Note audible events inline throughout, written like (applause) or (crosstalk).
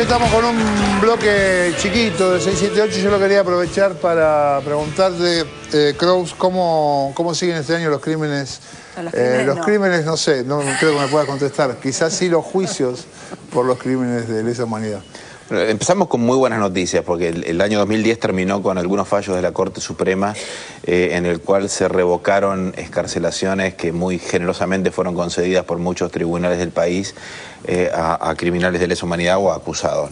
estamos con un bloque chiquito de 678, yo lo quería aprovechar para preguntarte, eh, ¿cómo, ¿cómo siguen este año los crímenes? No, los Eh, crímenes los no. crímenes, no sé, no creo que me puedas contestar. Quizás sí los juicios por los crímenes de lesa humanidad. Empezamos con muy buenas noticias porque el, año 2010 terminó con algunos fallos de la Corte Suprema eh, en el cual se revocaron escarcelaciones que muy generosamente fueron concedidas por muchos tribunales del país eh, a, criminales de lesa humanidad o a acusados.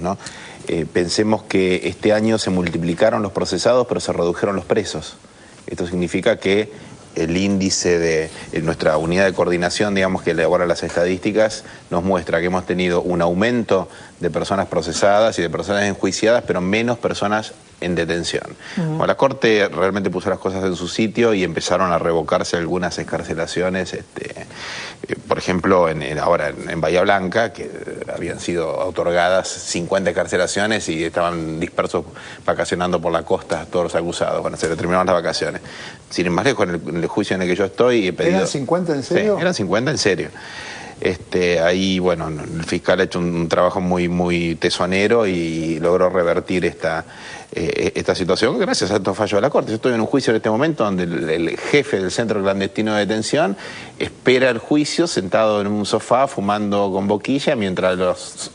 Eh, pensemos que este año se multiplicaron los procesados pero se redujeron los presos. Esto significa que el índice de en nuestra unidad de coordinación, digamos, que elabora las estadísticas, nos muestra que hemos tenido un aumento de personas procesadas y de personas enjuiciadas, pero menos personas en detención. Bueno, la Corte realmente puso las cosas en su sitio y empezaron a revocarse algunas escarcelaciones, este, eh, por ejemplo, en, en- ahora en, en Bahía Blanca, que eh, habían sido otorgadas 50 escarcelaciones y estaban dispersos vacacionando por la costa todos los acusados. Bueno, se le terminaron las vacaciones. Sin ir más lejos, en el, en el juicio en el que yo estoy, he pedido... ¿Eran 50 en serio? Sí, eran 50 en serio. Este, ahí, bueno, el fiscal ha hecho un, trabajo muy, muy tesonero y logró revertir esta, eh, esta situación gracias a estos fallos de la Corte. Yo estoy en un juicio en este momento donde el, jefe del centro clandestino de detención espera el juicio sentado en un sofá fumando con boquilla mientras los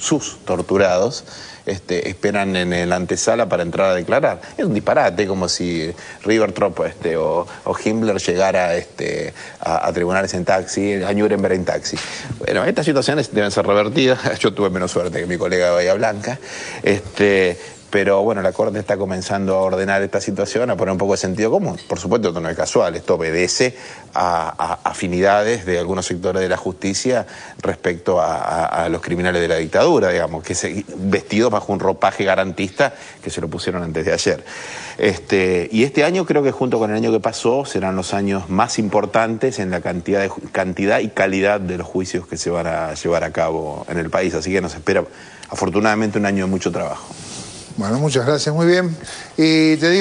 sus torturados este, esperan en el antesala para entrar a declarar. Es un disparate, como si Ribbentrop este, o, Himmler llegara este, a, a tribunales en taxi, a Nuremberg en taxi. Bueno, estas situaciones deben ser revertidas. (laughs) Yo tuve menos suerte que mi colega de Bahía Blanca. Este, pero bueno, la Corte está comenzando a ordenar esta situación, a poner un poco de sentido común. Por supuesto, esto no es casual, esto obedece a, afinidades de algunos sectores de la justicia respecto a, a- los criminales de la dictadura, digamos, que se, vestidos bajo un ropaje garantista que se lo pusieron antes de ayer. Este, y este año creo que junto con el año que pasó serán los años más importantes en la cantidad, de, cantidad y calidad de los juicios que se van a llevar a cabo en el país. Así que nos espera afortunadamente un año de mucho trabajo. Bueno, muchas gracias, muy bien. Y te digo...